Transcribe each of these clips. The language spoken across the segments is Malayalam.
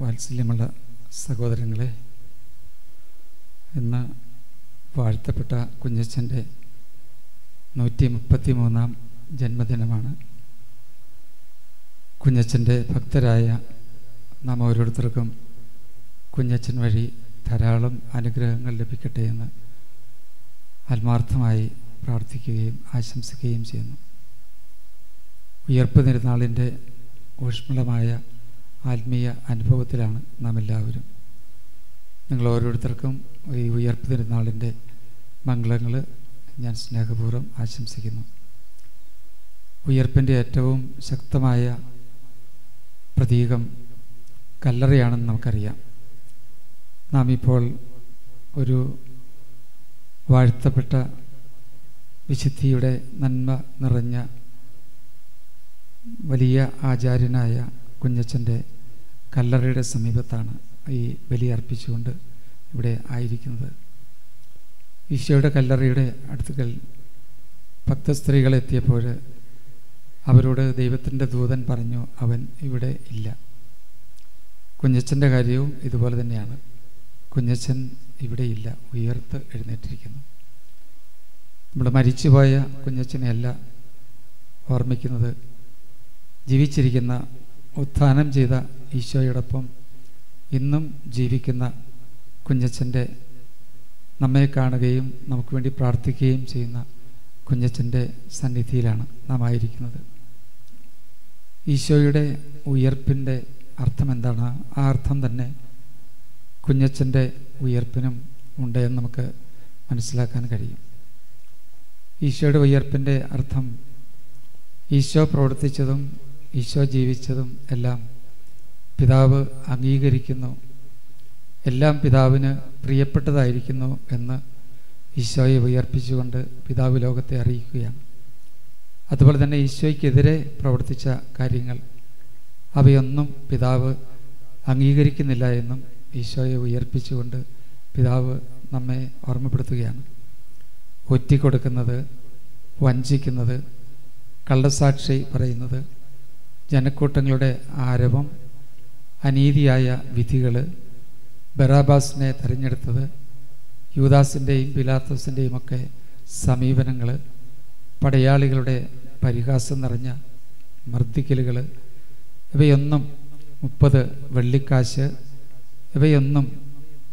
വാത്സല്യമുള്ള സഹോദരങ്ങളെ ഇന്ന് വാഴ്ത്തപ്പെട്ട കുഞ്ഞച്ചന്റെ നൂറ്റി മുപ്പത്തി മൂന്നാം ജന്മദിനമാണ്. കുഞ്ഞച്ചന്റെ ഭക്തരായ നാം ഓരോരുത്തർക്കും കുഞ്ഞച്ചൻ വഴി ധാരാളം അനുഗ്രഹങ്ങൾ ലഭിക്കട്ടെ എന്ന് ആത്മാർത്ഥമായി പ്രാർത്ഥിക്കുകയും ആശംസിക്കുകയും ചെയ്യുന്നു. ഉയർപ്പ് തിരുനാളിന്റെ ഊഷ്മളമായ ആത്മീയ അനുഭവത്തിലാണ് നാം എല്ലാവരും നിങ്ങൾ ഓരോരുത്തർക്കും ഈ ഉയർപ്പ് തിരുനാളിന്റെ മംഗളങ്ങൾ ഞാൻ സ്നേഹപൂർവം ആശംസിക്കുന്നു. ഉയർപ്പിന്റെ ഏറ്റവും ശക്തമായ പ്രതീകം കല്ലറയാണെന്ന് നമുക്കറിയാം. നാം ഇപ്പോൾ ഒരു വാഴ്ത്തപ്പെട്ട വിശുദ്ധിയുടെ നന്മ നിറഞ്ഞ വലിയ ആചാര്യനായ കുഞ്ഞച്ചന്റെ കല്ലറയുടെ സമീപത്താണ് ഈ ബലി അർപ്പിച്ചുകൊണ്ട് ഇവിടെ ആയിരിക്കുന്നത്. ഈശോയുടെ കല്ലറയുടെ അടുത്തുകൾ ഭക്ത സ്ത്രീകളെത്തിയപ്പോൾ അവരോട് ദൈവത്തിന്റെ ദൂതൻ പറഞ്ഞു അവൻ ഇവിടെ ഇല്ല. കുഞ്ഞച്ചന്റെ കാര്യവും ഇതുപോലെ തന്നെയാണ്. കുഞ്ഞച്ചൻ ഇവിടെ ഇല്ല ഉയർത്ത് എഴുന്നേറ്റിരിക്കുന്നു. നമ്മൾ മരിച്ചുപോയ കുഞ്ഞച്ചനെയല്ല ഓർമ്മിക്കുന്നത്. ജീവിച്ചിരിക്കുന്ന ഉത്ഥാനം ചെയ്ത ഈശോയോടൊപ്പം ഇന്നും ജീവിക്കുന്ന കുഞ്ഞച്ചന്റെ നമ്മെ കാണുകയും നമുക്ക് വേണ്ടി പ്രാർത്ഥിക്കുകയും ചെയ്യുന്ന കുഞ്ഞച്ചന്റെ സന്നിധിയിലാണ് നാം ആയിരിക്കുന്നത്. ഈശോയുടെ ഉയർപ്പിന്റെ അർത്ഥം എന്താണ് ആ അർത്ഥം തന്നെ കുഞ്ഞച്ചന്റെ ഉയർപ്പിനും ഉണ്ട് എന്ന് നമുക്ക് മനസ്സിലാക്കാൻ കഴിയും. ഈശോയുടെ ഉയർപ്പിന്റെ അർത്ഥം ഈശോ പ്രവർത്തിച്ചതും ഈശോ ജീവിച്ചതും എല്ലാം പിതാവ് അംഗീകരിക്കുന്നു. എല്ലാം പിതാവിന് പ്രിയപ്പെട്ടതായിരിക്കുന്നു എന്ന് ഈശോയെ ഉയർപ്പിച്ചുകൊണ്ട് പിതാവ് ലോകത്തെ അറിയിക്കുകയാണ്. അതുപോലെ തന്നെ ഈശോയ്ക്കെതിരെ പ്രവർത്തിച്ച കാര്യങ്ങൾ അവയൊന്നും പിതാവ് അംഗീകരിക്കുന്നില്ല എന്നും ഈശോയെ ഉയർപ്പിച്ചുകൊണ്ട് പിതാവ് നമ്മെ ഓർമ്മപ്പെടുത്തുകയാണ്. ഒറ്റിക്കൊടുക്കുന്നത് വഞ്ചിക്കുന്നത് കള്ളസാക്ഷി പറയുന്നത് ജനക്കൂട്ടങ്ങളുടെ ആരവം അനീതിയായ വിധികൾ ബറാബാസിനെ തിരഞ്ഞെടുത്തത് യൂദാസിന്റെയും പിലാത്തോസിന്റെയും ഒക്കെ സമീപനങ്ങൾ പടയാളികളുടെ പരിഹാസം നിറഞ്ഞ മർദ്ദിക്കലുകൾ ഇവയൊന്നും മുപ്പത് വെള്ളിക്കാശ് ഇവയൊന്നും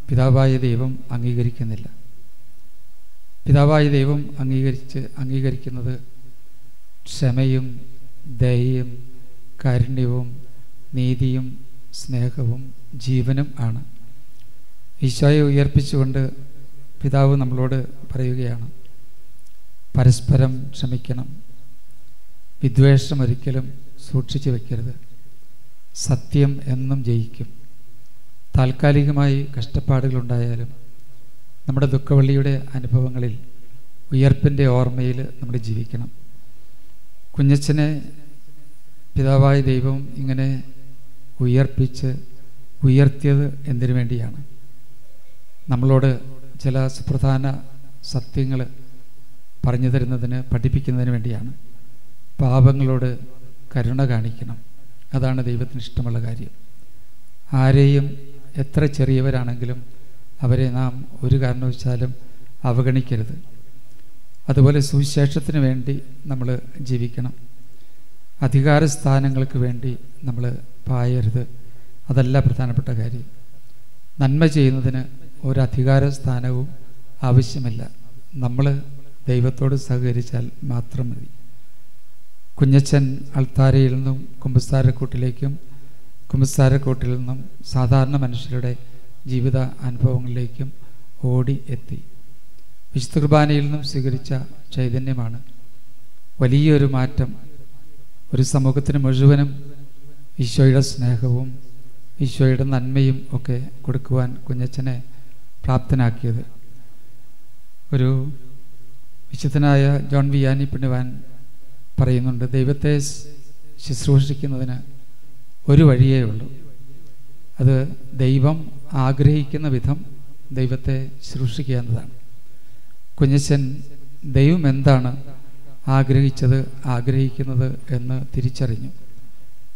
പിതാവായ ദൈവം അംഗീകരിക്കുന്നില്ല. പിതാവായ ദൈവം അംഗീകരിച്ച് അംഗീകരിക്കുന്നത് ക്ഷമയും ദയയും കാരുണ്യവും നീതിയും സ്നേഹവും ജീവനും ആണ്. ഈശോയെ ഉയർപ്പിച്ചുകൊണ്ട് പിതാവ് നമ്മളോട് പറയുകയാണ് പരസ്പരം ക്ഷമിക്കണം വിദ്വേഷം ഒരിക്കലും സൂക്ഷിച്ചു വയ്ക്കരുത് സത്യം എന്നും ജയിക്കും. താൽക്കാലികമായി കഷ്ടപ്പാടുകളുണ്ടായാലും നമ്മുടെ ദുഃഖവള്ളിയുടെ അനുഭവങ്ങളിൽ ഉയർപ്പിന്റെ ഓർമ്മയിൽ നമ്മൾ ജീവിക്കണം. കുഞ്ഞച്ചനെ പിതാവായ ദൈവം ഇങ്ങനെ ഉയർപ്പിച്ച് ഉയർത്തിയത് എന്തിനു വേണ്ടിയാണ്? നമ്മളോട് ചില സുപ്രധാന സത്യങ്ങൾ പറഞ്ഞു തരുന്നതിന് പഠിപ്പിക്കുന്നതിന് വേണ്ടിയാണ്. പാപങ്ങളോട് കരുണ കാണിക്കണം. അതാണ് ദൈവത്തിന് ഇഷ്ടമുള്ള കാര്യം. ആരെയും എത്ര ചെറിയവരാണെങ്കിലും അവരെ നാം ഒരു കാരണവശാലും അവഗണിക്കരുത്. അതുപോലെ സുവിശേഷത്തിന് വേണ്ടി നമ്മൾ ജീവിക്കണം. അധികാര സ്ഥാനങ്ങൾക്ക് വേണ്ടി നമ്മൾ പായരുത്. അതല്ല പ്രധാനപ്പെട്ട കാര്യം. നന്മ ചെയ്യുന്നതിന് ഒരു അധികാര സ്ഥാനവും ആവശ്യമില്ല. നമ്മൾ ദൈവത്തോട് സഹകരിച്ചാൽ മാത്രം മതി. കുഞ്ഞച്ചൻ അൾത്താരയിൽ നിന്നും കുമ്പസാരക്കൂട്ടിലേക്കും കുമ്പസാരക്കൂട്ടിൽ നിന്നും സാധാരണ മനുഷ്യരുടെ ജീവിത അനുഭവങ്ങളിലേക്കും ഓടി എത്തി. വിശുദ്ധ കുർബാനയിൽ നിന്നും സ്വീകരിച്ച ചൈതന്യമാണ്. വലിയൊരു മാറ്റം ഒരു സമൂഹത്തിന് മുഴുവനും ഈശോയുടെ സ്നേഹവും ഈശോയുടെ നന്മയും ഒക്കെ കൊടുക്കുവാൻ കുഞ്ഞച്ചനെ പ്രാപ്തനാക്കിയത്. ഒരു വിശുദ്ധനായ ജോൺ വിയാനി പിണ്ണിവാൻ പറയുന്നുണ്ട് ദൈവത്തെ ശുശ്രൂഷിക്കുന്നതിന് ഒരു വഴിയേ ഉള്ളൂ. അത് ദൈവം ആഗ്രഹിക്കുന്ന വിധം ദൈവത്തെ ശുശ്രൂഷിക്കുക എന്നതാണ്. കുഞ്ഞച്ചൻ ദൈവം എന്താണ് ആഗ്രഹിച്ചത് ആഗ്രഹിക്കുന്നത് എന്ന് തിരിച്ചറിഞ്ഞു.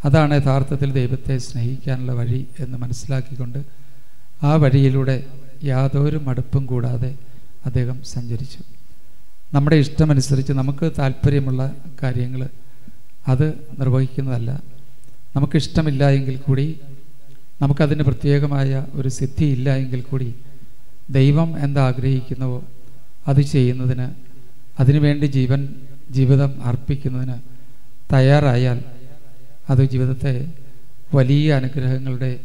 അതാണ് യഥാർത്ഥത്തിൽ ദൈവത്തെ സ്നേഹിക്കാനുള്ള വഴി എന്ന് മനസ്സിലാക്കിക്കൊണ്ട് ആ വഴിയിലൂടെ യാതൊരു മടുപ്പും കൂടാതെ അദ്ദേഹം സഞ്ചരിച്ചു. നമ്മുടെ ഇഷ്ടമനുസരിച്ച് നമുക്ക് താല്പര്യമുള്ള കാര്യങ്ങൾ അത് നിർവഹിക്കുന്നതല്ല. നമുക്കിഷ്ടമില്ല എങ്കിൽ കൂടി നമുക്കതിന് പ്രത്യേകമായ ഒരു സിദ്ധി ഇല്ല എങ്കിൽ കൂടി ദൈവം എന്താഗ്രഹിക്കുന്നുവോ അത് ചെയ്യുന്നതിന് അതിനുവേണ്ടി ജീവൻ ജീവിതം അർപ്പിക്കുന്നതിന് തയ്യാറായാൽ അത് ജീവിതത്തെ വലിയ അനുഗ്രഹങ്ങളുടെ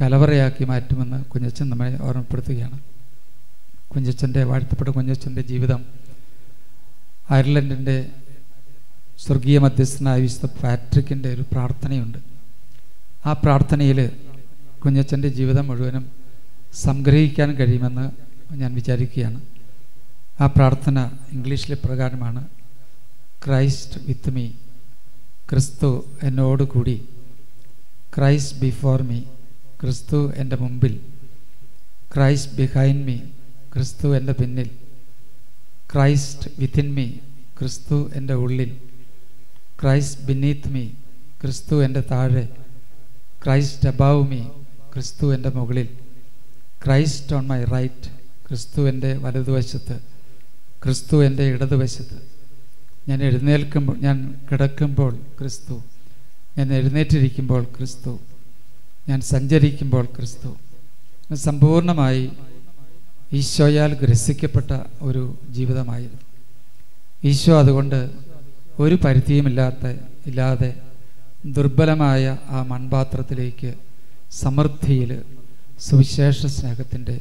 കലവറയാക്കി മാറ്റുമെന്ന് കുഞ്ഞച്ചൻ നമ്മെ ഓർമ്മപ്പെടുത്തുകയാണ്. കുഞ്ഞച്ചന്റെ വാഴ്ത്തപ്പെട്ട കുഞ്ഞച്ചന്റെ ജീവിതം അയർലൻഡിന്റെ സ്വർഗീയ മധ്യസ്ഥനായ വിശുദ്ധ പാട്രിക്കിന്റെ ഒരു പ്രാർത്ഥനയുണ്ട്. ആ പ്രാർത്ഥനയിൽ കുഞ്ഞച്ചന്റെ ജീവിതം മുഴുവനും സംഗ്രഹിക്കാൻ കഴിയുമെന്ന് ഞാൻ വിചാരിക്കുകയാണ്. ആ പ്രാർത്ഥന ഇംഗ്ലീഷിലെ പ്രകാരമാണ്. ക്രൈസ്റ്റ് വിത്ത് മീ ക്രിസ്തു എന്നോട് കൂടി. ക്രൈസ്റ്റ് ബിഫോർ മീ ക്രിസ്തു എന്റെ മുമ്പിൽ. ക്രൈസ്റ്റ് ബിഹൈൻഡ് മീ ക്രിസ്തു എന്റെ പിന്നിൽ. ക്രൈസ്റ്റ് വിത്തിൻ മീ ക്രിസ്തു എന്റെ ഉള്ളിൽ. ക്രൈസ്റ്റ് ബിനീത്ത് മീ ക്രിസ്തു എന്റെ താഴെ. ക്രൈസ്റ്റ് അബാവ് മീ ക്രിസ്തു എന്റെ മുകളിൽ. ക്രൈസ്റ്റ് ഓൺ മൈ റൈറ്റ് ക്രിസ്തു എന്റെ വലതുവശത്ത്. ക്രിസ്തു എന്റെ ഇടതുവശത്ത്. ഞാൻ എഴുന്നേൽക്കുമ്പോൾ ഞാൻ കിടക്കുമ്പോൾ ക്രിസ്തു. ഞാൻ എഴുന്നേറ്റിരിക്കുമ്പോൾ ക്രിസ്തു. ഞാൻ സഞ്ചരിക്കുമ്പോൾ ക്രിസ്തു. സമ്പൂർണമായി ഈശോയാൽ ഗ്രസിക്കപ്പെട്ട ഒരു ജീവിതമായിരുന്നു. ഈശോ അതുകൊണ്ട് ഒരു പരിധിയുമില്ലാത്ത ഇല്ലാതെ ദുർബലമായ ആ മൺപാത്രത്തിലേക്ക് സമൃദ്ധിയിൽ സുവിശേഷ സ്നേഹത്തിന്റെ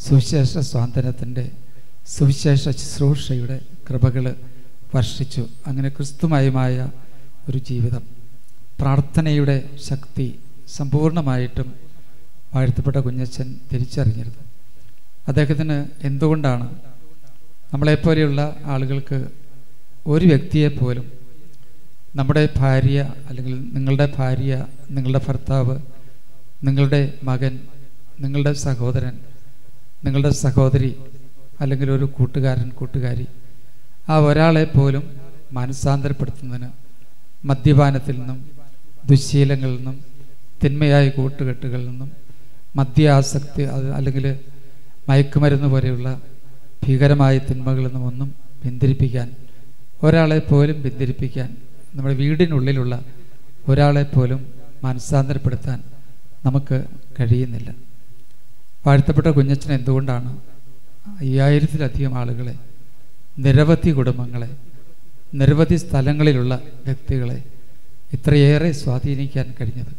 സുവിശേഷ സ്വാതന്ത്ര്യത്തിന്റെ സുവിശേഷ ശുശ്രൂഷയുടെ കൃപകൾ വർഷിച്ചു. അങ്ങനെ ക്രിസ്തുമയമായ ഒരു ജീവിതം. പ്രാർത്ഥനയുടെ ശക്തി സമ്പൂർണമായിട്ടും വാഴ്ത്തപ്പെട്ട കുഞ്ഞച്ചൻ തിരിച്ചറിഞ്ഞിരുന്നു. അദ്ദേഹത്തിന് എന്തുകൊണ്ടാണ് നമ്മളെപ്പോലെയുള്ള ആളുകൾക്ക് ഒരു വ്യക്തിയെ പോലും നമ്മുടെ ഭാര്യ അല്ലെങ്കിൽ നിങ്ങളുടെ ഭാര്യ നിങ്ങളുടെ ഭർത്താവ് നിങ്ങളുടെ മകൻ നിങ്ങളുടെ സഹോദരൻ നിങ്ങളുടെ സഹോദരി അല്ലെങ്കിൽ ഒരു കൂട്ടുകാരൻ കൂട്ടുകാരി ആ ഒരാളെ പോലും മാനസാന്തരപ്പെടുത്തുന്നതിന് മദ്യപാനത്തിൽ നിന്നും ദുശ്ശീലങ്ങളിൽ നിന്നും തിന്മയായ കൂട്ടുകെട്ടുകളിൽ നിന്നും മദ്യാസക്തി അത് അല്ലെങ്കിൽ മയക്കുമരുന്ന് പോലെയുള്ള ഭീകരമായ തിന്മകളിൽ നിന്നും ഒന്നും പിന്തിരിപ്പിക്കാൻ ഒരാളെ പോലും പിന്തിരിപ്പിക്കാൻ നമ്മുടെ വീടിനുള്ളിലുള്ള ഒരാളെ പോലും മനസ്സാന്തരപ്പെടുത്താൻ നമുക്ക് കഴിയുന്നില്ല. വാഴ്ത്തപ്പെട്ട കുഞ്ഞച്ചൻ എന്തുകൊണ്ടാണ് അയ്യായിരത്തിലധികം ആളുകളെ നിരവധി കുടുംബങ്ങളെ നിരവധി സ്ഥലങ്ങളിലുള്ള വ്യക്തികളെ ഇത്രയേറെ സ്വാധീനിക്കാൻ കഴിഞ്ഞത്.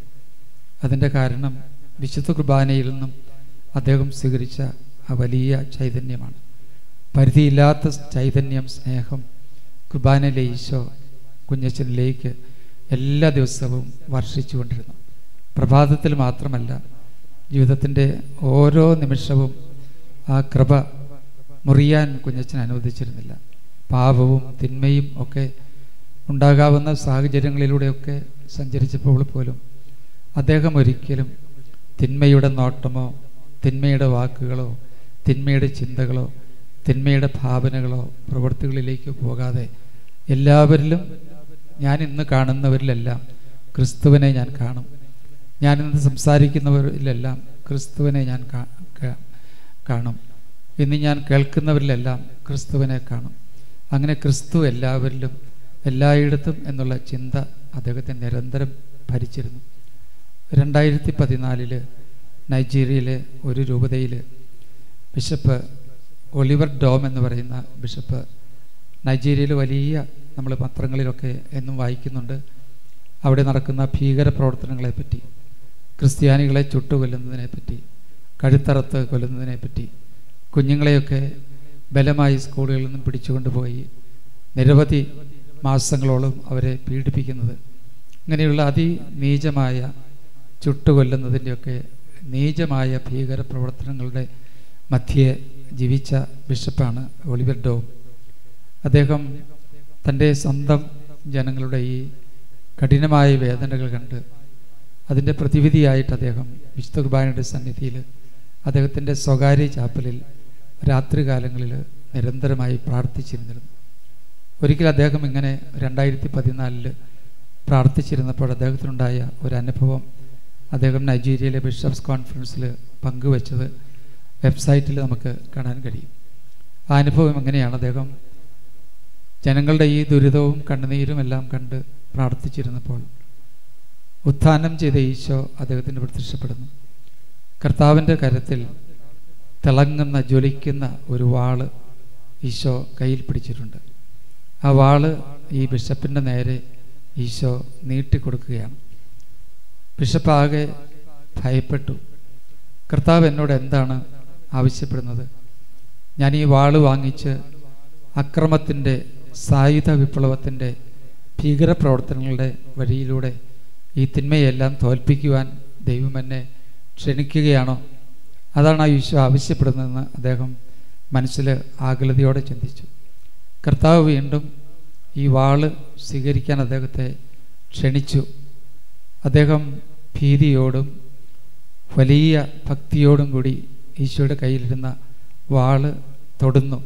അതിന്റെ കാരണം വിശുദ്ധ കുർബാനയിൽ നിന്നും അദ്ദേഹം സ്വീകരിച്ച ആ വലിയ ചൈതന്യമാണ്. പരിധിയില്ലാത്ത ചൈതന്യം സ്നേഹം കുർബാനയിലെ ഈശോ കുഞ്ഞച്ചനിലേക്ക് എല്ലാ ദിവസവും വർഷിച്ചുകൊണ്ടിരുന്നു പ്രഭാതത്തിൽ മാത്രമല്ല ജീവിതത്തിന്റെ ഓരോ നിമിഷവും ആ കൃപ മുറിയാൻ കുഞ്ഞച്ചൻ അനുവദിച്ചിരുന്നില്ല. പാപവും തിന്മയും ഒക്കെ ഉണ്ടാകാവുന്ന സാഹചര്യങ്ങളിലൂടെയൊക്കെ സഞ്ചരിച്ചപ്പോൾ പോലും അദ്ദേഹം ഒരിക്കലും തിന്മയുടെ നോട്ടമോ തിന്മയുടെ വാക്കുകളോ തിന്മയുടെ ചിന്തകളോ തിന്മയുടെ ഭാവനകളോ പ്രവൃത്തികളിലേക്ക് പോകാതെ എല്ലാവരിലും ഞാൻ ഇന്ന് കാണുന്നവരിലെല്ലാം ക്രിസ്തുവിനെ ഞാൻ കാണും. ഞാനിന്ന് സംസാരിക്കുന്നവരിലെല്ലാം ക്രിസ്തുവിനെ ഞാൻ കാണും. ഇന്ന് ഞാൻ കേൾക്കുന്നവരിലെല്ലാം ക്രിസ്തുവിനെ കാണും. അങ്ങനെ ക്രിസ്തു എല്ലാവരിലും എല്ലായിടത്തും എന്നുള്ള ചിന്ത അദ്ദേഹത്തെ നിരന്തരം ഭരിച്ചിരുന്നു. രണ്ടായിരത്തി പതിനാലിൽ നൈജീരിയയിലെ ഒരു രൂപതയിൽ ബിഷപ്പ് ഒലിവർ ഡോം എന്ന് പറയുന്ന ബിഷപ്പ് നൈജീരിയയിൽ വലിയ നമ്മൾ പത്രങ്ങളിലൊക്കെ എന്നും വായിക്കുന്നുണ്ട്. അവിടെ നടക്കുന്ന ഭീകര പ്രവർത്തനങ്ങളെപ്പറ്റി ക്രിസ്ത്യാനികളെ ചുട്ടുകൊല്ലുന്നതിനെപ്പറ്റി കഴുത്തറത്ത് കൊല്ലുന്നതിനെ പറ്റി കുഞ്ഞുങ്ങളെയൊക്കെ ബലമായി സ്കൂളുകളിൽ നിന്നും പിടിച്ചുകൊണ്ടുപോയി നിരവധി മാസങ്ങളോളം അവരെ പീഡിപ്പിക്കുന്നത്. ഇങ്ങനെയുള്ള അതിനീചമായ ചുട്ടുകൊല്ലുന്നതിന്റെയൊക്കെ നീചമായ ഭീകര പ്രവർത്തനങ്ങളുടെ മധ്യേ ജീവിച്ച ബിഷപ്പാണ് ഒളിവർ ഡോ. അദ്ദേഹം തന്റെ സ്വന്തം ജനങ്ങളുടെ ഈ കഠിനമായ വേദനകൾ കണ്ട് അതിന്റെ പ്രതിവിധിയായിട്ട് അദ്ദേഹം വിശുദ്ധ കുർബാനയുടെ സന്നിധിയിൽ അദ്ദേഹത്തിന്റെ സ്വകാര്യ ചാപ്പലിൽ രാത്രികാലങ്ങളിൽ നിരന്തരമായി പ്രാർത്ഥിച്ചിരുന്നിരുന്നു. ഒരിക്കൽ അദ്ദേഹം ഇങ്ങനെ രണ്ടായിരത്തി പതിനാലിൽ പ്രാർത്ഥിച്ചിരുന്നപ്പോൾ അദ്ദേഹത്തിനുണ്ടായ ഒരു അനുഭവം അദ്ദേഹം നൈജീരിയയിലെ ബിഷപ്സ് കോൺഫറൻസിൽ പങ്കുവച്ചത് വെബ്സൈറ്റിൽ നമുക്ക് കാണാൻ കഴിയും. ആ അനുഭവം എങ്ങനെയാണ് അദ്ദേഹം ജനങ്ങളുടെ ഈ ദുരിതവും കണ്ണുനീരും എല്ലാം കണ്ട് പ്രാർത്ഥിച്ചിരുന്നപ്പോൾ ഉത്ഥാനം ചെയ്ത ഈശോ അദ്ദേഹത്തിന് പ്രത്യക്ഷപ്പെടുന്നു കർത്താവിന്റെ കരത്തിൽ തിളങ്ങുന്ന ജ്വലിക്കുന്ന ഒരു വാൾ ഈശോ കയ്യിൽ പിടിച്ചിട്ടുണ്ട്. ആ വാൾ ഈ ബിഷപ്പിന്റെ നേരെ ഈശോ നീട്ടിക്കൊടുക്കുകയാണ് ബിഷപ്പ് ആകെ ഭയപ്പെട്ടു. കർത്താവ് എന്നോട് എന്താണ് ആവശ്യപ്പെടുന്നത്? ഞാൻ ഈ വാൾ വാങ്ങിച്ച് അക്രമത്തിന്റെ സായുധ വിപ്ലവത്തിന്റെ ഭീകരപ്രവർത്തനങ്ങളുടെ വഴിയിലൂടെ ഈ തിന്മയെല്ലാം തോൽപ്പിക്കുവാൻ ദൈവം എന്നെ ക്ഷണിക്കുകയാണോ? അതാണ് ആ ഈശോ ആവശ്യപ്പെടുന്നതെന്ന് അദ്ദേഹം മനസ്സിൽ ആകുലതയോടെ ചിന്തിച്ചു. കർത്താവ് വീണ്ടും ഈ വാൾ സ്വീകരിക്കാൻ അദ്ദേഹത്തെ ക്ഷണിച്ചു. അദ്ദേഹം ഭീതിയോടും വലിയ ഭക്തിയോടും കൂടി ഈശോയുടെ കയ്യിലിരുന്ന വാൾ തൊടുന്നു.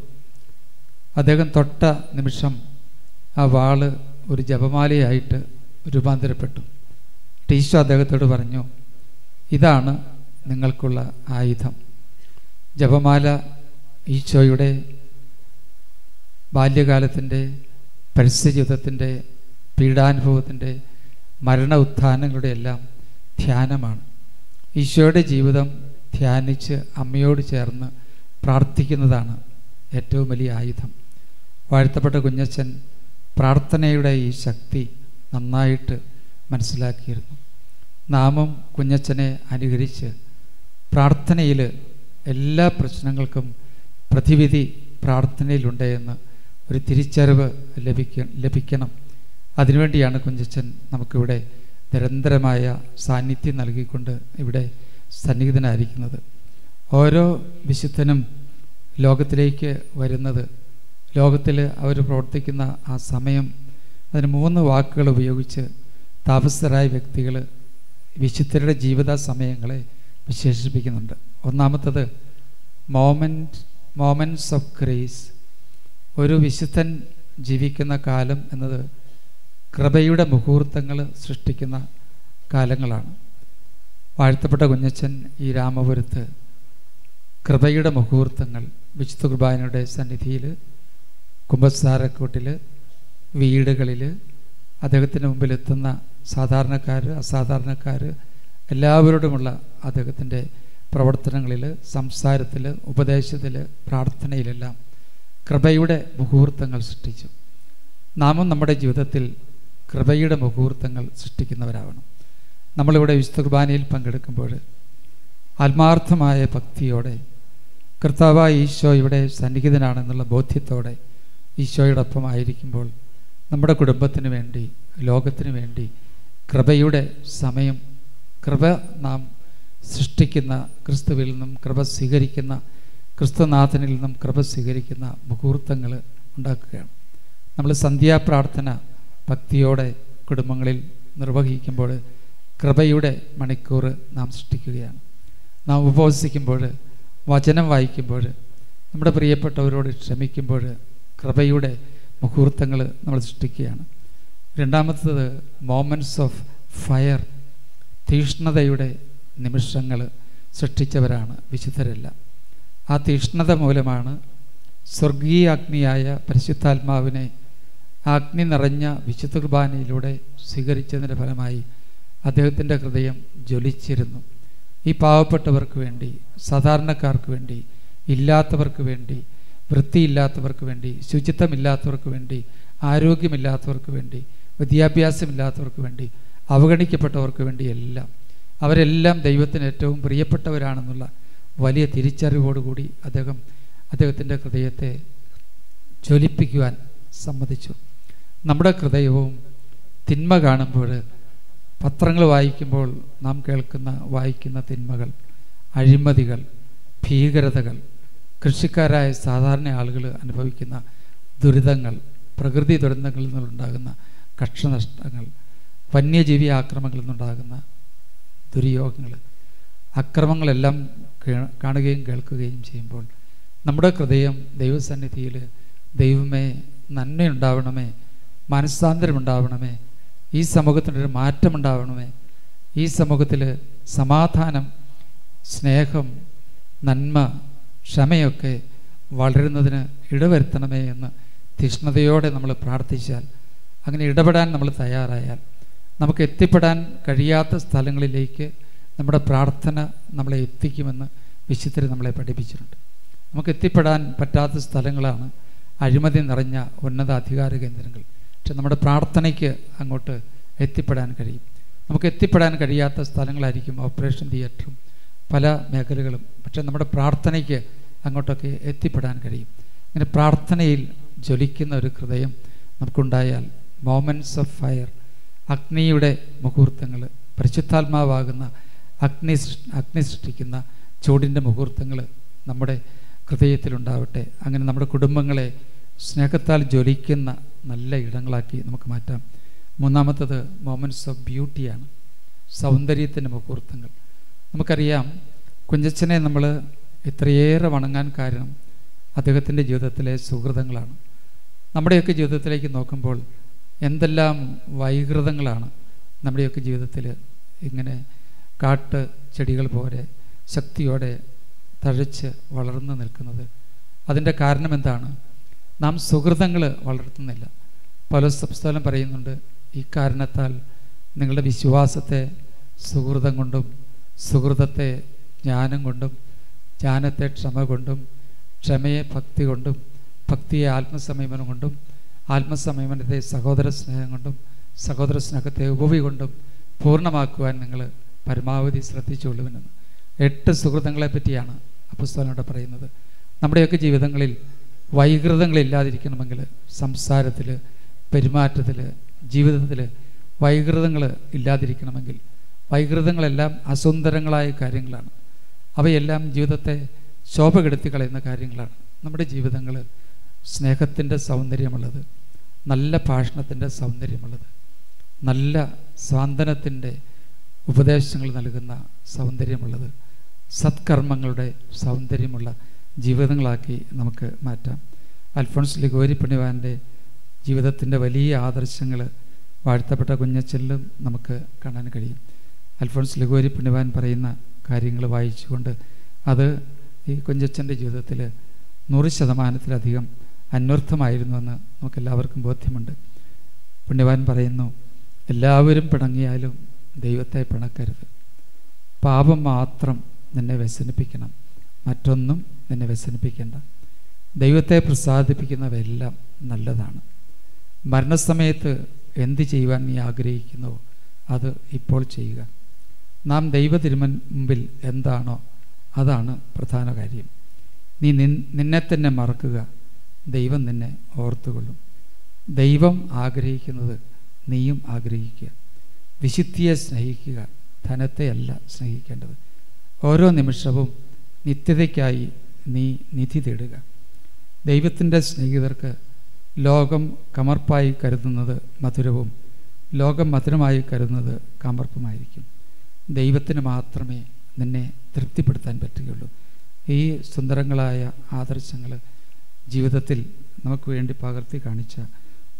അദ്ദേഹം തൊട്ട നിമിഷം ആ വാൾ ഒരു ജപമാലയായിട്ട് രൂപാന്തരപ്പെട്ടു. ഈശോ അദ്ദേഹത്തോട് പറഞ്ഞു ഇതാണ് നിങ്ങൾക്കുള്ള ആയുധം. ജപമാല ഈശോയുടെ ബാല്യകാലത്തിന്റെ പരിസ്ഥിതിയുദ്ധത്തിന്റെ പീഡാനുഭവത്തിന്റെ മരണ ഉത്ഥാനങ്ങളുടെ എല്ലാം ധ്യാനമാണ്. ഈശോയുടെ ജീവിതം ധ്യാനിച്ച് അമ്മയോട് ചേർന്ന് പ്രാർത്ഥിക്കുന്നതാണ് ഏറ്റവും വലിയ ആയുധം. വാഴ്ത്തപ്പെട്ട കുഞ്ഞച്ചൻ പ്രാർത്ഥനയുടെ ഈ ശക്തി നന്നായിട്ട് മനസ്സിലാക്കിയിരുന്നു. നാമും കുഞ്ഞച്ചനെ അനുകരിച്ച് പ്രാർത്ഥനയിൽ എല്ലാ പ്രശ്നങ്ങൾക്കും പ്രതിവിധി പ്രാർത്ഥനയിലുണ്ട് എന്ന് ഒരു തിരിച്ചറിവ് ലഭിക്ക ലഭിക്കണം. അതിനുവേണ്ടിയാണ് കുഞ്ചച്ചൻ നമുക്കിവിടെ നിരന്തരമായ സാന്നിധ്യം നൽകിക്കൊണ്ട് ഇവിടെ സന്നിഹിതനായിരിക്കുന്നത്. ഓരോ വിശുദ്ധനും ലോകത്തിലേക്ക് വരുന്നത് ലോകത്തിൽ അവർ പ്രവർത്തിക്കുന്ന ആ സമയം അതിന് മൂന്ന് വാക്കുകൾ ഉപയോഗിച്ച് താപസ്തരായ വ്യക്തികൾ വിശുദ്ധരുടെ ജീവിത സമയങ്ങളെ വിശേഷിപ്പിക്കുന്നുണ്ട്. ഒന്നാമത്തത് മോമെന്റ് മോമെന്റ്സ് ഓഫ് ഗ്രേസ് ഒരു വിശുദ്ധൻ ജീവിക്കുന്ന കാലം എന്നത് കൃപയുടെ മുഹൂർത്തങ്ങൾ സൃഷ്ടിക്കുന്ന കാലങ്ങളാണ്. വാഴ്ത്തപ്പെട്ട കുഞ്ഞച്ചൻ ഈ രാമപുരത്ത് കൃപയുടെ മുഹൂർത്തങ്ങൾ വിശുദ്ധ കുർബാനയുടെ സന്നിധിയിൽ കുമ്പസാരക്കൂട്ടിൽ വീടുകളിൽ അദ്ദേഹത്തിന് മുമ്പിലെത്തുന്ന സാധാരണക്കാർ അസാധാരണക്കാർ എല്ലാവരോടുമുള്ള അദ്ദേഹത്തിന്റെ പ്രവർത്തനങ്ങളിൽ സംസാരത്തിൽ ഉപദേശത്തിൽ പ്രാർത്ഥനയിലെല്ലാം കൃപയുടെ മുഹൂർത്തങ്ങൾ സൃഷ്ടിച്ചു. നാമും നമ്മുടെ ജീവിതത്തിൽ കൃപയുടെ മുഹൂർത്തങ്ങൾ സൃഷ്ടിക്കുന്നവരാവണം. നമ്മളിവിടെ വിശുദ്ധ കുർബാനയിൽ പങ്കെടുക്കുമ്പോൾ ആത്മാർത്ഥമായ ഭക്തിയോടെ കർത്താവായ ഇവിടെ സന്നിഹിതനാണെന്നുള്ള ബോധ്യത്തോടെ ഈശോയോടൊപ്പം ആയിരിക്കുമ്പോൾ നമ്മുടെ കുടുംബത്തിന് വേണ്ടി ലോകത്തിന് വേണ്ടി കൃപയുടെ സമയം കൃപ നാം സൃഷ്ടിക്കുന്ന ക്രിസ്തുവിൽ നിന്നും കൃപ സ്വീകരിക്കുന്ന ക്രിസ്തുനാഥനിൽ നിന്നും കൃപ സ്വീകരിക്കുന്ന മുഹൂർത്തങ്ങൾ ഉണ്ടാക്കുകയാണ്. നമ്മൾ സന്ധ്യാപ്രാർത്ഥന ഭക്തിയോടെ കുടുംബങ്ങളിൽ നിർവഹിക്കുമ്പോൾ കൃപയുടെ മണിക്കൂർ നാം സൃഷ്ടിക്കുകയാണ്. നാം ഉപവസിക്കുമ്പോൾ വചനം വായിക്കുമ്പോൾ നമ്മുടെ പ്രിയപ്പെട്ടവരോട് ക്ഷമിക്കുമ്പോൾ കൃപയുടെ മുഹൂർത്തങ്ങൾ നമ്മൾ സൃഷ്ടിക്കുകയാണ്. രണ്ടാമത്തത് മോമെന്റ്സ് ഓഫ് ഫയർ തീഷ്ണതയുടെ നിമിഷങ്ങൾ സൃഷ്ടിച്ചവരാണ് വിശുദ്ധരെല്ലാം. ആ തീഷ്ണത മൂലമാണ് സ്വർഗീയ അഗ്നിയായ പരിശുദ്ധാത്മാവിനെ അഗ്നി നിറഞ്ഞ വിശുദ്ധ കുർബാനയിലൂടെ സ്വീകരിച്ചതിന്റെ ഫലമായി അദ്ദേഹത്തിന്റെ ഹൃദയം ജ്വലിച്ചിരുന്നു. ഈ പാവപ്പെട്ടവർക്ക് വേണ്ടി സാധാരണക്കാർക്ക് വേണ്ടി ഇല്ലാത്തവർക്ക് വേണ്ടി വൃത്തിയില്ലാത്തവർക്ക് വേണ്ടി ശുചിത്വമില്ലാത്തവർക്ക് വേണ്ടി ആരോഗ്യമില്ലാത്തവർക്ക് വേണ്ടി വിദ്യാഭ്യാസമില്ലാത്തവർക്ക് വേണ്ടി അവഗണിക്കപ്പെട്ടവർക്ക് വേണ്ടിയെല്ലാം അവരെല്ലാം ദൈവത്തിന് ഏറ്റവും പ്രിയപ്പെട്ടവരാണെന്നുള്ള വലിയ തിരിച്ചറിവോടുകൂടി അദ്ദേഹം അദ്ദേഹത്തിന്റെ ഹൃദയത്തെ ജ്വലിപ്പിക്കുവാൻ സമ്മതിച്ചു. നമ്മുടെ ഹൃദയവും തിന്മ കാണുമ്പോൾ പത്രങ്ങൾ വായിക്കുമ്പോൾ നാം കേൾക്കുന്ന വായിക്കുന്ന തിന്മകൾ അഴിമതികൾ ഭീകരതകൾ കൃഷിക്കാരായ സാധാരണ ആളുകൾ അനുഭവിക്കുന്ന ദുരിതങ്ങൾ പ്രകൃതി ദുരന്തങ്ങളിൽ നിന്നുണ്ടാകുന്ന കക്ഷനഷ്ടങ്ങൾ വന്യജീവി ആക്രമങ്ങളിൽ നിന്നുണ്ടാകുന്ന ദുര്യോഗങ്ങൾ അക്രമങ്ങളെല്ലാം കാണുകയും കേൾക്കുകയും ചെയ്യുമ്പോൾ നമ്മുടെ ഹൃദയം ദൈവസന്നിധിയിൽ ദൈവമേ നന്മയുണ്ടാവണമേ മനസ്സാന്തരമുണ്ടാവണമേ ഈ സമൂഹത്തിനൊരു മാറ്റമുണ്ടാവണമേ ഈ സമൂഹത്തിൽ സമാധാനം സ്നേഹം നന്മ ക്ഷമയൊക്കെ വളരുന്നതിന് ഇടവരുത്തണമേ എന്ന് തീഷ്ണതയോടെ നമ്മൾ പ്രാർത്ഥിച്ചാൽ അങ്ങനെ ഇടപെടാൻ നമ്മൾ തയ്യാറായാൽ നമുക്ക് എത്തിപ്പെടാൻ കഴിയാത്ത സ്ഥലങ്ങളിലേക്ക് നമ്മുടെ പ്രാർത്ഥന നമ്മളെ എത്തിക്കുമെന്ന് വിശുദ്ധർ നമ്മളെ പഠിപ്പിച്ചിട്ടുണ്ട്. നമുക്ക് എത്തിപ്പെടാൻ പറ്റാത്ത സ്ഥലങ്ങളാണ് അഴിമതി നിറഞ്ഞ ഉന്നത അധികാര കേന്ദ്രങ്ങൾ. പക്ഷെ നമ്മുടെ പ്രാർത്ഥനയ്ക്ക് അങ്ങോട്ട് എത്തിപ്പെടാൻ കഴിയും. നമുക്ക് എത്തിപ്പെടാൻ കഴിയാത്ത സ്ഥലങ്ങളായിരിക്കും ഓപ്പറേഷൻ തിയേറ്ററും പല മേഖലകളും. പക്ഷെ നമ്മുടെ പ്രാർത്ഥനയ്ക്ക് അങ്ങോട്ടൊക്കെ എത്തിപ്പെടാൻ കഴിയും. ഇങ്ങനെ പ്രാർത്ഥനയിൽ ജ്വലിക്കുന്ന ഒരു ഹൃദയം നമുക്കുണ്ടായാൽ മോമെന്റ്സ് ഓഫ് ഫയർ അഗ്നിയുടെ മുഹൂർത്തങ്ങൾ പരിശുദ്ധാത്മാവാകുന്ന അഗ്നി അഗ്നി സൃഷ്ടിക്കുന്ന ചൂടിന്റെ മുഹൂർത്തങ്ങൾ നമ്മുടെ ഹൃദയത്തിലുണ്ടാവട്ടെ. അങ്ങനെ നമ്മുടെ കുടുംബങ്ങളെ സ്നേഹത്താൽ ജ്വലിക്കുന്ന നല്ല ഇടങ്ങളാക്കി നമുക്ക് മാറ്റാം. മൂന്നാമത്തത് മൊമെന്റ്സ് ഓഫ് ബ്യൂട്ടിയാണ് സൗന്ദര്യത്തിന്റെ മുഹൂർത്തങ്ങൾ. നമുക്കറിയാം കുഞ്ചച്ചനെ നമ്മൾ ഇത്രയേറെ വണങ്ങാൻ കാരണം അദ്ദേഹത്തിന്റെ ജീവിതത്തിലെ സുഹൃതങ്ങളാണ്. നമ്മുടെയൊക്കെ ജീവിതത്തിലേക്ക് നോക്കുമ്പോൾ എന്തെല്ലാം വൈകൃതങ്ങളാണ് നമ്മുടെയൊക്കെ ജീവിതത്തിൽ ഇങ്ങനെ കാട്ട് ചെടികൾ പോലെ ശക്തിയോടെ തഴച്ച് വളർന്നു നിൽക്കുന്നത്. അതിന്റെ കാരണം എന്താണ്? നാം സുഹൃതങ്ങൾ വളർത്തുന്നില്ല. പല സംസ്ഥാനം പറയുന്നുണ്ട് ഈ കാരണത്താൽ നിങ്ങളുടെ വിശ്വാസത്തെ സുഹൃതം കൊണ്ടും സുഹൃതത്തെ ജ്ഞാനം കൊണ്ടും ജ്ഞാനത്തെ ക്ഷമ കൊണ്ടും ക്ഷമയെ ഭക്തി കൊണ്ടും ഭക്തിയെ ആത്മസംയമനം കൊണ്ടും ആത്മസംയമനത്തെ സഹോദര സ്നേഹം കൊണ്ടും സഹോദര സ്നേഹത്തെ ഉപവി കൊണ്ടും പൂർണമാക്കുവാൻ നിങ്ങൾ പരമാവധി ശ്രദ്ധിച്ചുകൊള്ളുമെന്ന് എട്ട് സുഹൃത്തുക്കളെ പറ്റിയാണ് അപ്പുസ്തകനോട് പറയുന്നത്. നമ്മുടെയൊക്കെ ജീവിതങ്ങളിൽ വൈകൃതങ്ങളില്ലാതിരിക്കണമെങ്കിൽ സംസാരത്തിൽ പെരുമാറ്റത്തിൽ ജീവിതത്തിൽ വൈകൃതങ്ങൾ ഇല്ലാതിരിക്കണമെങ്കിൽ വൈകൃതങ്ങളെല്ലാം അസുന്ദരങ്ങളായ കാര്യങ്ങളാണ്. അവയെല്ലാം ജീവിതത്തെ ശോഭ കെടുത്തി കളയുന്ന കാര്യങ്ങളാണ്. നമ്മുടെ ജീവിതങ്ങൾ സ്നേഹത്തിന്റെ സൗന്ദര്യമുള്ളത്. നല്ല ഭാഷണത്തിന്റെ സൗന്ദര്യമുള്ളത്. നല്ല സാന്ത്വനത്തിന്റെ ഉപദേശങ്ങൾ നൽകുന്ന സൗന്ദര്യമുള്ളത്. സത്കർമ്മങ്ങളുടെ സൗന്ദര്യമുള്ള ജീവിതങ്ങളാക്കി നമുക്ക് മാറ്റാം. അൽഫോൺസ് ലിഗോരി പണിവാന്റെ ജീവിതത്തിന്റെ വലിയ ആദർശങ്ങൾ വാഴ്ത്തപ്പെട്ട കുഞ്ഞച്ചെല്ലും നമുക്ക് കാണാൻ കഴിയും. അൽഫോൺസ് ലിഗോരി പറയുന്ന കാര്യങ്ങൾ വായിച്ചുകൊണ്ട് അത് ഈ കുഞ്ഞച്ചന്റെ ജീവിതത്തിൽ നൂറ് ശതമാനത്തിലധികം അന്വർത്ഥമായിരുന്നുവെന്ന് നമുക്കെല്ലാവർക്കും ബോധ്യമുണ്ട്. പുണ്യവാൻ പറയുന്നു എല്ലാവരും പിണങ്ങിയാലും ദൈവത്തെ പിണക്കരുത്. പാപം മാത്രം നിന്നെ വ്യസനിപ്പിക്കണം മറ്റൊന്നും നിന്നെ വ്യസനിപ്പിക്കേണ്ട. ദൈവത്തെ പ്രസാദിപ്പിക്കുന്നവയെല്ലാം നല്ലതാണ്. മരണസമയത്ത് എന്ത് ചെയ്യുവാൻ നീ ആഗ്രഹിക്കുന്നു അത് ഇപ്പോൾ ചെയ്യുക. നാം ദൈവ തിരുമൻ മുമ്പിൽ എന്താണോ അതാണ് പ്രധാന കാര്യം. നീ നിന്നെ തന്നെ മറക്കുക. ദൈവം നിന്നെ ഓർത്തുകൊള്ളും. ദൈവം ആഗ്രഹിക്കുന്നത് നീയും ആഗ്രഹിക്കുക. വിശുദ്ധിയെ സ്നേഹിക്കുക ധനത്തെയല്ല സ്നേഹിക്കേണ്ടത്. ഓരോ നിമിഷവും നിത്യതയ്ക്കായി നീ നിധി തേടുക. ദൈവത്തിന്റെ സ്നേഹിതർക്ക് ലോകം കമർപ്പായി കരുതുന്നത് മധുരവും ലോകം മധുരമായി കരുതുന്നത് കമർപ്പുമായിരിക്കും. ദൈവത്തിന് മാത്രമേ നിന്നെ തൃപ്തിപ്പെടുത്താൻ പറ്റുകയുള്ളൂ. ഈ സുന്ദരങ്ങളായ ആദർശങ്ങൾ ജീവിതത്തിൽ നമുക്ക് വേണ്ടി പകർത്തി കാണിച്ച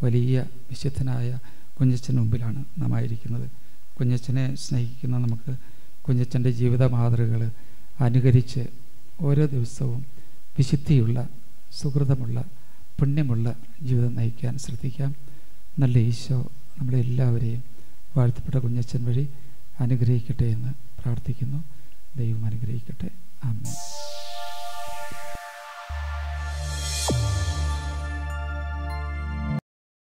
വലിയ വിശുദ്ധനായ കുഞ്ഞച്ചന് മുമ്പിലാണ് നാം ആയിരിക്കുന്നത് കുഞ്ഞച്ചനെ സ്നേഹിക്കുന്ന നമുക്ക് കുഞ്ഞച്ചന്റെ ജീവിത മാതൃകകൾ അനുകരിച്ച് ഓരോ ദിവസവും വിശുദ്ധിയുള്ള സുഹൃതമുള്ള പുണ്യമുള്ള ജീവിതം നയിക്കാൻ ശ്രദ്ധിക്കാം. നല്ല ഈശോ നമ്മളെല്ലാവരെയും വാഴ്ത്തപ്പെട്ട കുഞ്ഞച്ചൻ വഴി അനുഗ്രഹിക്കട്ടെ എന്ന് പ്രാർത്ഥിക്കുന്നു. ദൈവം അനുഗ്രഹിക്കട്ടെ. ആമേൻ.